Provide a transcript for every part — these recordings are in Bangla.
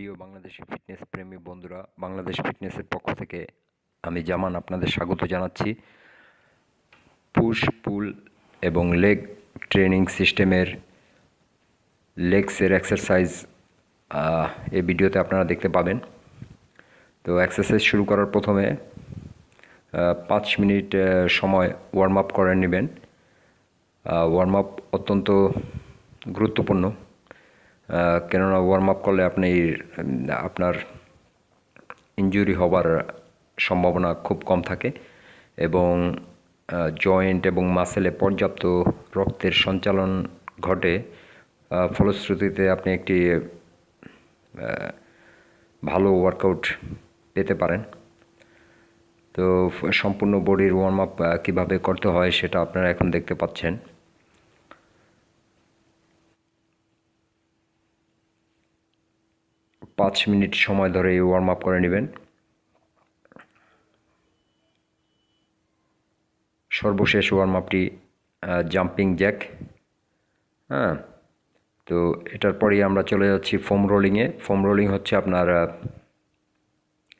প্রিয় বাংলাদেশি ফিটনেস প্রেমী বন্ধুরা, বাংলাদেশ ফিটনেসের পক্ষ থেকে আমি জামান আপনাদের স্বাগত জানাচ্ছি। পুশ পুল এবং লেগ ট্রেনিং সিস্টেমের লেগসের এক্সারসাইজ এই ভিডিওতে আপনারা দেখতে পাবেন। তো এক্সারসাইজ শুরু করার প্রথমে পাঁচ মিনিট সময় ওয়ার্ম আপ করে নেবেন। ওয়ার্ম আপ অত্যন্ত গুরুত্বপূর্ণ। কেননা ওয়ার্ম আপ করলে আপনি, আপনার ইনজুরি হবার সম্ভাবনা খুব কম থাকে এবং জয়েন্ট এবং মাসেলে পর্যাপ্ত রক্তের সঞ্চালন ঘটে ফলশ্রুতিতে আপনি একটি ভালো ওয়ার্কআউট পেতে পারেন। তো সম্পূর্ণ বডির ওয়ার্ম আপ কীভাবে করতে হয় সেটা আপনারা এখন দেখতে পাচ্ছেন। পাঁচ মিনিট সময় ধরে ওয়ার্ম আপ করে নেবেন। সর্বশেষ ওয়ার্ম আপটি জাম্পিং জ্যাক হ্যাঁ? তো এটার পরেই আমরা চলে যাচ্ছি ফোম রোলিংয়ে ফোম রোলিং হচ্ছে আপনার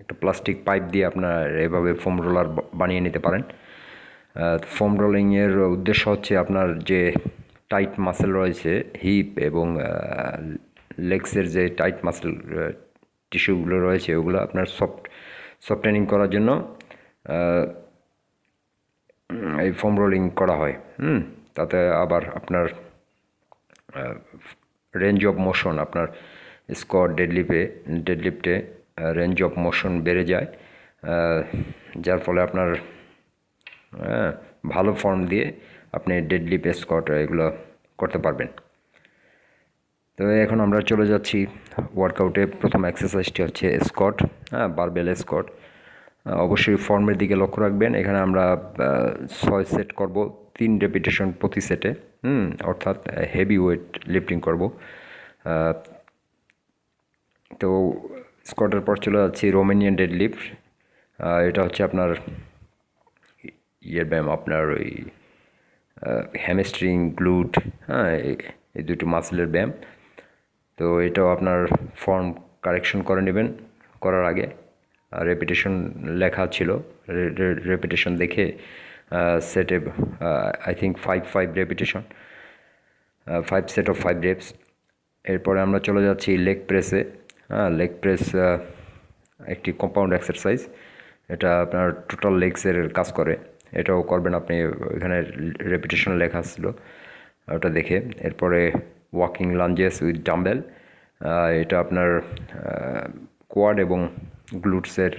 একটা প্লাস্টিক পাইপ দিয়ে আপনার এভাবে ফোম রোলার বানিয়ে নিতে পারেন। ফোম রোলিংয়ের উদ্দেশ্য হচ্ছে আপনার যে টাইট মাসেল রয়েছে হিপ এবং লেগসের যে টাইট মাসেল টিস্যুগুলো রয়েছে, ওগুলো আপনার সফট সফটেনিং করার জন্য এই ফোম রোলিং করা হয়, হুম? তাতে আবার আপনার রেঞ্জ অফ মোশন আপনার স্কোয়ার ডেডলিপে ডেডলিফটে রেঞ্জ অফ মোশন বেড়ে যায় যার ফলে আপনার ভালো ফর্ম দিয়ে আপনি ডেডলিপ স্কট এগুলো করতে পারবেন। তো এখন আমরা চলে যাচ্ছি ওয়ার্কআউটে প্রথম এক্সারসাইজটি হচ্ছে স্কট হ্যাঁ বারবেল স্কট অবশ্যই ফর্মের দিকে লক্ষ্য রাখবেন। এখানে আমরা ছয় সেট করব, তিন রেপিটেশন প্রতি সেটে হুম, অর্থাৎ হেভি ওয়েট লিফটিং করব। তো স্কটের পর চলে যাচ্ছি রোমেনিয়ান ডেড লিফট এটা হচ্ছে আপনার ইয়ের ব্যায়াম, আপনার ওই হ্যামস্ট্রিং গ্লুট হ্যাঁ এই- দুটো মাসেলের ব্যায়াম। তো এটাও আপনার ফর্ম কারেকশন করে নেবেন, করার আগে। রেপিটেশন লেখা ছিল রেপিটেশন দেখে সেটে I think five five repetition five set of five reps এরপরে আমরা চলে যাচ্ছি লেগ প্রেসে হ্যাঁ লেগ প্রেস একটি কম্পাউন্ড এক্সারসাইজ এটা আপনার টোটাল লেগসের কাজ করে। এটাও করবেন আপনি, এখানে রেপিটেশন লেখা ছিল। ওটা দেখে, এরপরে ওয়াকিং লাঞ্জেস উইথ ডাম্বেল এটা আপনার কোয়াড এবং গ্লুটসের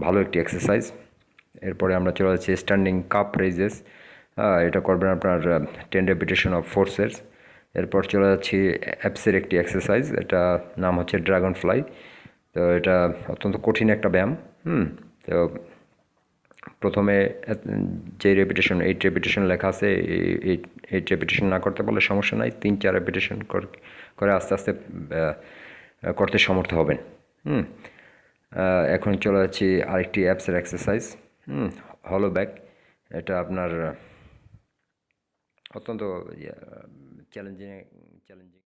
ভালো একটি এক্সারসাইজ এরপরে আমরা চলে যাচ্ছি স্ট্যান্ডিং কাপ রেজেস এটা করবেন আপনার টেন রেপিটেশন অফ ফোর্সেস এরপর চলে যাচ্ছি অ্যাপসের একটি এক্সারসাইজ এটা নাম হচ্ছে ড্রাগন ফ্লাই তো এটা অত্যন্ত কঠিন একটা ব্যায়াম। হুম, তো প্রথমে যে রেপিটেশন এইট রেপিটেশন লেখা আছে, এই এইট রেপিটেশন না করতে পারলে সমস্যা নাই, তিন, চার রেপিটেশন করে আস্তে আস্তে করতে সমর্থ হবেন। হুম এখন চলে যাচ্ছি আরেকটি অ্যাপসের এক্সারসাইজ হুম হলো ব্যাক এটা আপনার, অত্যন্ত চ্যালেঞ্জিং চ্যালেঞ্জিং